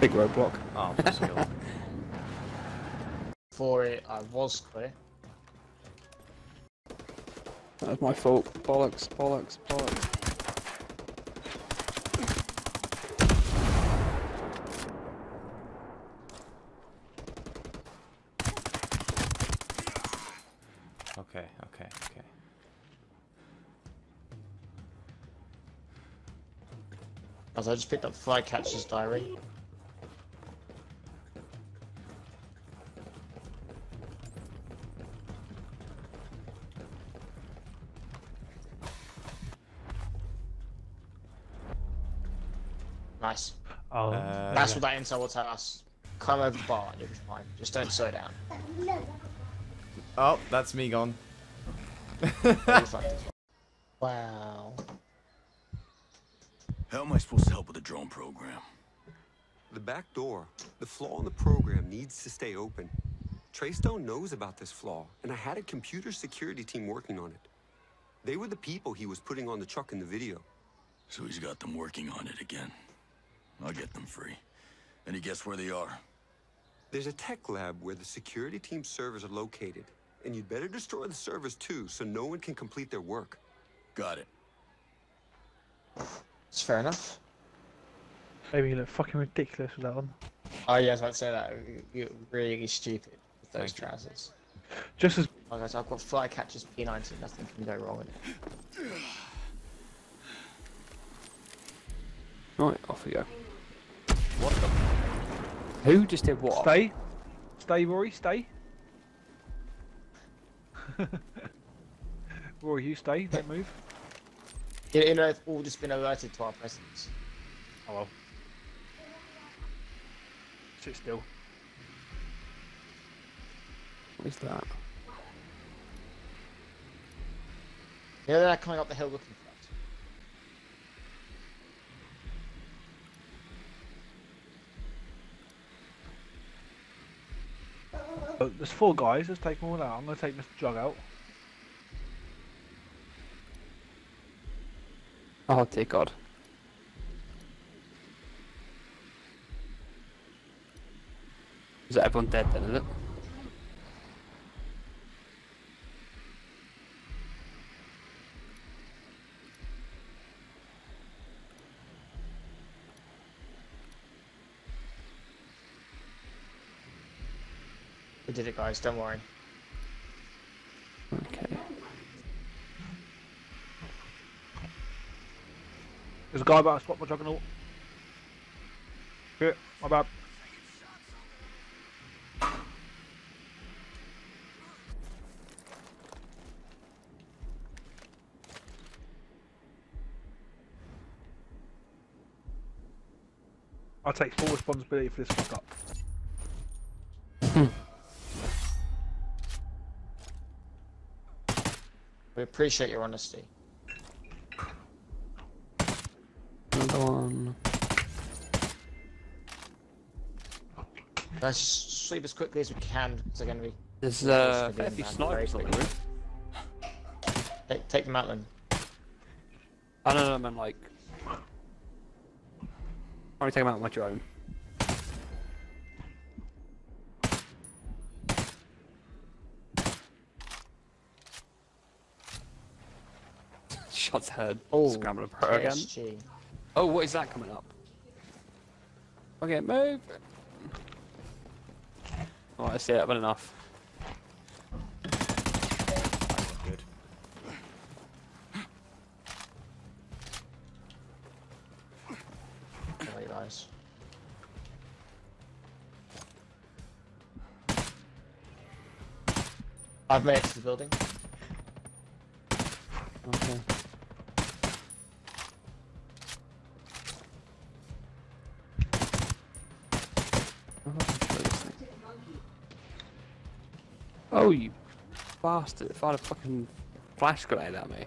Big roadblock. Oh, for skill. For it, I was clear. That was my fault. Bollocks, bollocks, bollocks. Okay, okay, okay. As I just picked up Flycatcher's diary. That's what that intel will tell us. Climb over the bar and you'll be fine. Just don't slow down. Oh, that's me gone. You'll be fine. Wow. How am I supposed to help with the drone program? The back door, the flaw in the program needs to stay open. Treystone knows about this flaw, and I had a computer security team working on it. They were the people he was putting on the truck in the video. So he's got them working on it again. I'll get them free. Any guess where they are? There's a tech lab where the security team's servers are located, and you'd better destroy the servers too, so no one can complete their work. Got it. It's fair enough. maybe you look fucking ridiculous with that on. Oh yeah, I was about to say that. You're really stupid with those Thank you. trousers. Just as Oh guys, I've got Flycatcher's P90, nothing can go wrong with it. Right, off we go. What the? Who just did what? stay, stay, Rory, stay. Rory, you stay. Don't move. You you know, they've all just been alerted to our presence. Oh well. Sit still. What is that? Yeah, they're coming up the hill looking for us. Oh, there's four guys. Let's take them all out. I'm gonna take Mr. Jug out. Oh dear God. Is that everyone dead then, is it? Did it, guys. Don't worry. Okay. There's a guy about to spot my juggernaut. Shit, my bad. I take full responsibility for this fuck up. Hmm. We appreciate your honesty. Another one. Let's just sleep as quickly as we can because they're going to be. There's Yeah, uh, it's fair gonna be few snipers on the quickly. roof. Take, take them out then. I don't know, man, like. I'm gonna take them out with my drone. Shots heard. Oh, Scrambler Pro again. PSG. Oh, what is that coming up? Okay, move. Oh, I see it. I've had enough. Good. Sorry, guys. I've made it to the building. Okay. Oh, you bastard! Fired a fucking flash grenade at me.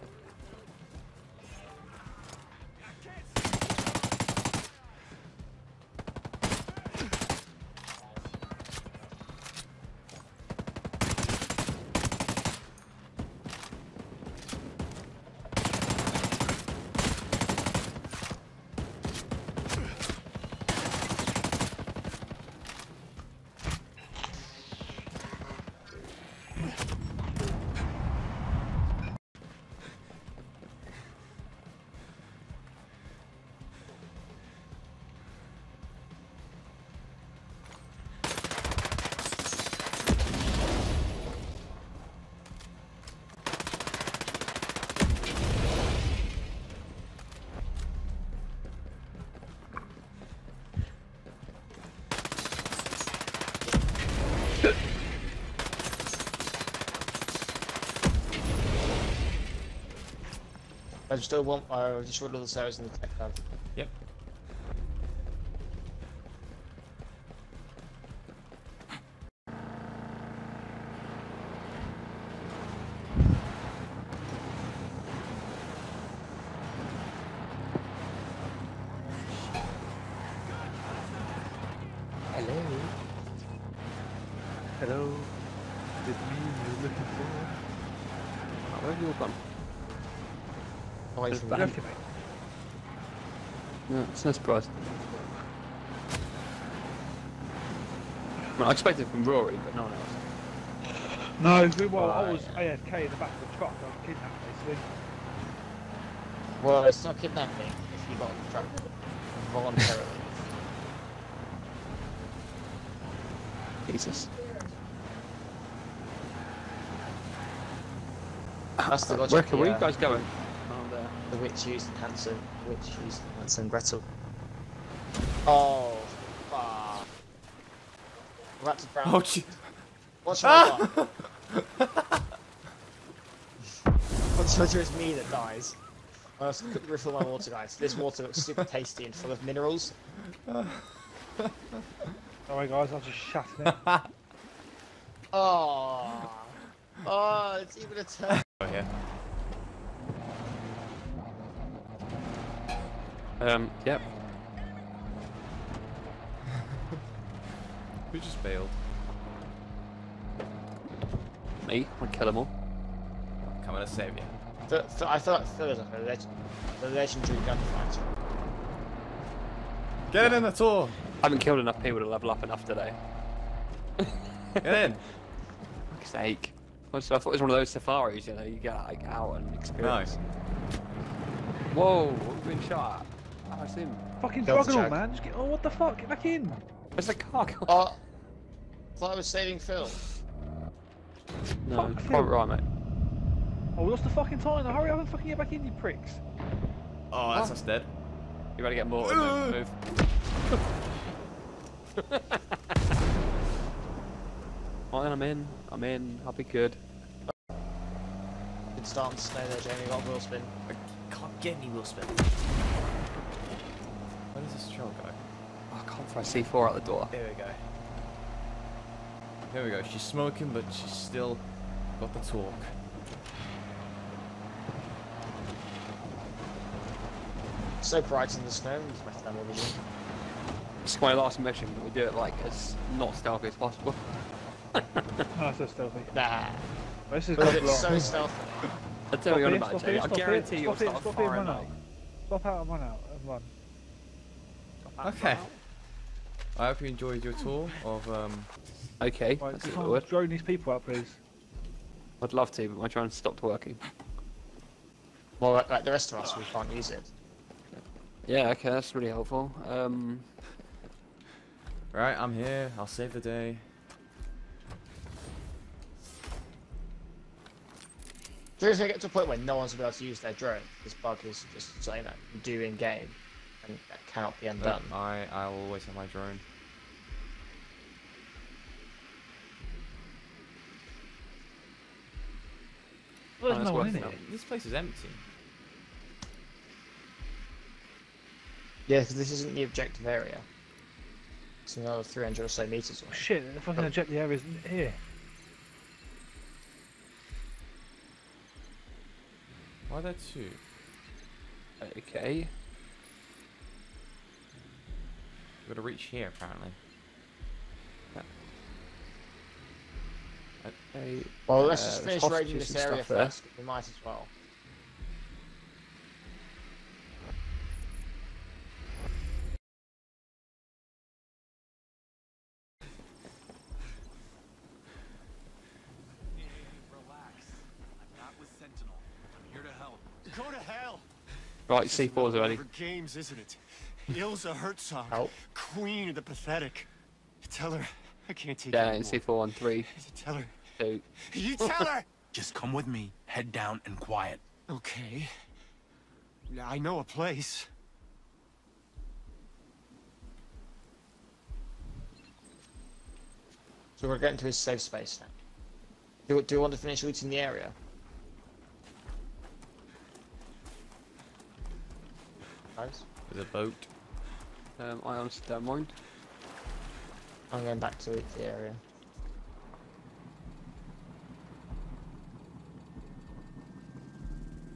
Yeah. I still want. I just read all the servers in the tech hub. Yep. Hello. Hello. Is it me you're looking for? Where have you all Oh, gone? Away There's from back. you. Left you, mate. No, it's no surprise. Well, I expected from Rory, but no one else. No, we- well, I Right. was AFK in the back of the truck. I was kidnapped, basically. Well, it's not kidnapping if you got trapped voluntarily. Jesus. That's the uh, logic. Where, can- where are yeah. you guys going? Oh, there. The witch used Hansel. Witch used Hansel and Gretel. Oh, fuck. I'm about to drown. Oh, gee. What's my God? What's your it's me that dies? I must quickly refill my water, guys. This water looks super tasty and full of minerals. Oh Sorry, guys, I was just shutting it. Oh, oh, it's even a turn. Oh, yeah. Um, yep. Who just bailed? Me. I'll kill them all. Coming to save you. Th- th- I thought Phil was like a leg- the legendary gunfighter. Get in the tour! I haven't killed enough people to level up enough today. Get in! Fuck's sake. Well, so I thought it was one of those safaris, you know, you get like out and experience. Whoa, what have been shot at? Oh, it's him. Fucking Killed the Juggernaut, man. Just get. Oh, what the fuck? Get back in. Where's the car gone? Oh, thought I was saving Phil. no, fuck, private Phil. right, mate. Oh, we lost the fucking time. Now hurry up and fucking get back in, you pricks. Oh, that's us dead. You better get more? move, move. Right then, I'm in. I'm in. I'll be good. Good starting to the snow there, Jamie. Got a wheel spin. I can't get any wheel spin. Where does this trail go? Oh, I can't throw C4 out the door. There we go. There we go. She's smoking, but she's still got the talk. So bright in the snow. It's my thermal vision. It's my last mission, but we do it like as not stealthy as possible. Oh, that's so stealthy. Nah. This is But it's so stealthy. I'll tell you what here, about stop Jay. here, I stop here, guarantee you'll stop here, start stop here, firing run out. out. Stop out and run out and run. Okay. I hope you enjoyed your tour of um. Okay, Right, that's can a word. drone these people out, please? I'd love to, but my drone stopped working. Well, like, like the rest of us, we can't use it. Yeah, okay, that's really helpful. Um, Right, I'm here. I'll save the day. Do you think it get to a point where no one's going to be able to use their drone? This bug is just something that you do in game and that cannot be Nope, undone. I I'll always have my drone. Well, Oh, there's that's no one in it. out. This place is empty. Yeah, because this isn't the objective area. It's another 300 or so meters away. Shit, oh. the fucking objective area isn't here. Why are there two? okay. We've got to reach here apparently. okay. Well, let's Uh, just there's finish raiding this area stuff there. first. We might as well. Relax. I'm not with Sentinel. I'm here to help. Go to hell. Right, C4's ready. For games, isn't it? Ilsa Herzog, Help. queen of the pathetic. Tell her I can't take Yeah, it in anymore. C4 on three, Tell her. two. You tell her. Just come with me. Head down and quiet. Okay. I know a place. So we're getting to his safe space now. Do, do you want to finish looting the area? suppose. There's a boat. Um, I honestly don't mind. I'm going back to the area.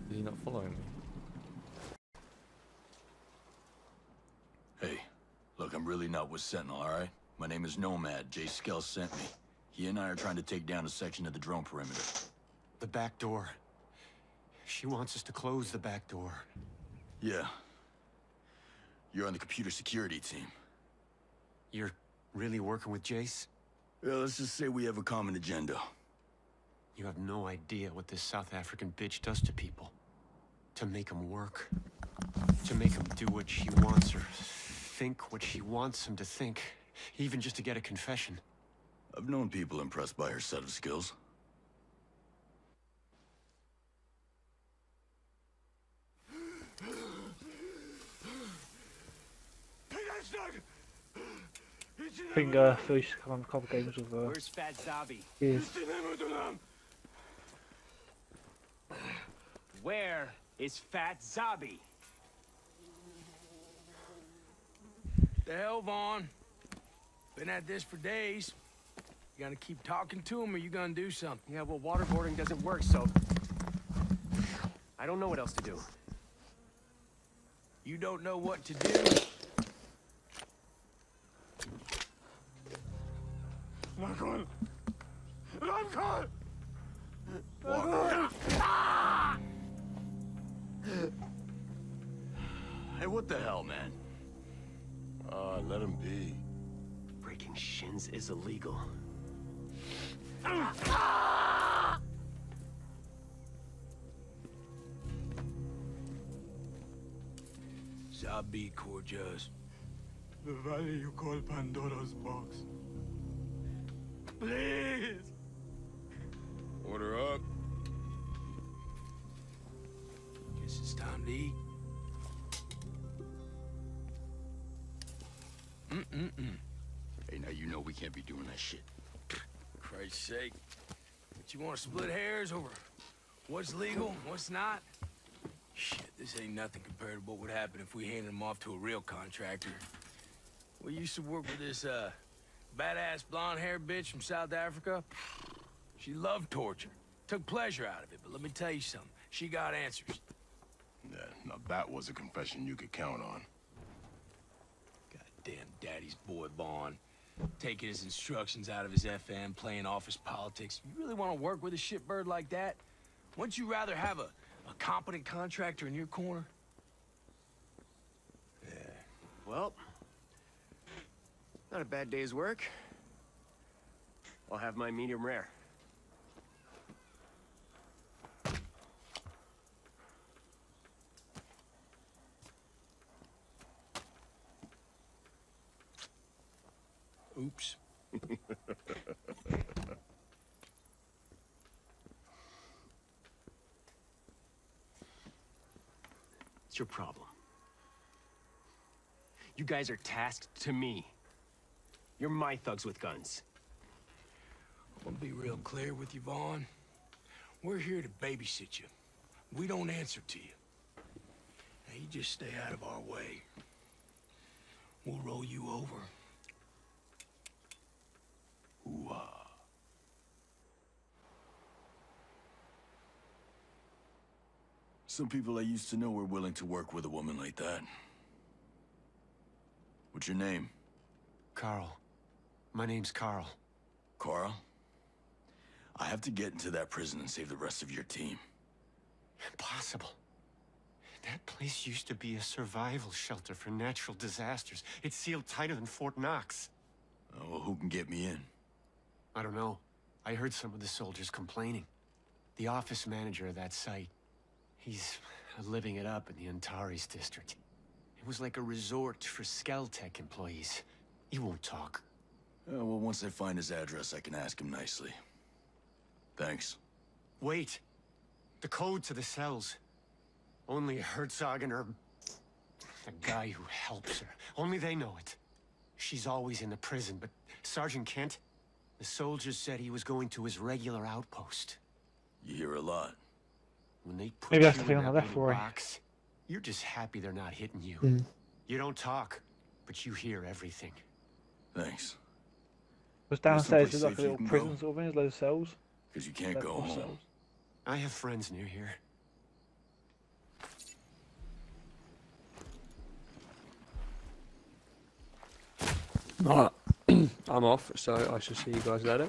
Is he not following me? Hey, look, I'm really not with Sentinel, alright? My name is Nomad. Jace Skell sent me. He and I are trying to take down a section of the drone perimeter. The back door. She wants us to close the back door. Yeah. You're on the computer security team. You're really working with Jace? Yeah, let's just say we have a common agenda. You have no idea what this South African bitch does to people. To make them work. To make them do what she wants or think what she wants them to think. Even just to get a confession. I've known people impressed by her set of skills. I think uh, Phil used to come on a couple games with uh, Where's Fat Zabi? his. Where is Fat Zabi? The hell, Vaughn? Been at this for days. You gonna keep talking to him, or you gonna do something? Yeah, well, waterboarding doesn't work, so... I don't know what else to do. You don't know what to do. I'm going. I'm. Hey, what the hell, man? Ah, let him be. Breaking shins is illegal. Zabi Corjas. The valley you call Pandora's box. Please! Order up. Guess it's time to eat. Mm-mm-mm. Hey, now you know we can't be doing that shit. Christ's sake. But you want to split hairs over what's legal, what's not? Shit, this ain't nothing compared to what would happen if we handed him off to a real contractor. We used to work with this, uh, badass blonde-haired bitch from South Africa. She loved torture. Took pleasure out of it, but let me tell you something. She got answers. Yeah, now that was a confession you could count on. Goddamn daddy's boy, Vaughn. Taking his instructions out of his FM, playing office politics. You really want to work with a shitbird like that? Wouldn't you rather have a, a competent contractor in your corner? Yeah. Well, not a bad day's work. I'll have my medium rare. Oops. It's your problem. You guys are tasked to me. You're my thugs with guns. I'm gonna be real clear with you, Vaughn. We're here to babysit you. We don't answer to you. Now, you just stay out of our way. We'll roll you over. Ooh-ah. Some people I used to know were willing to work with a woman like that. What's your name? Carl. My name's Carl. Carl? I have to get into that prison and save the rest of your team. Impossible. That place used to be a survival shelter for natural disasters. It's sealed tighter than Fort Knox. Oh, well, who can get me in? I don't know. I heard some of the soldiers complaining. The office manager of that site, he's living it up in the Antares district. It was like a resort for Skeltech employees. He won't talk. Uh, well, once I find his address, I can ask him nicely. Thanks. Wait. The code to the cells. Only Herzog and her... The guy who helps her. Only they know it. She's always in the prison, but Sergeant Kent, the soldiers said he was going to his regular outpost. You hear a lot. When they put Maybe that's you the thing in on that the left, box, You're just happy they're not hitting you. Mm. You don't talk, but you hear everything. Thanks. Was downstairs someplace is like a little prison go? sort of thing, there's loads of cells. Because you can't go more home. cells. I have friends near here. Alright, I'm off, so I shall see you guys later.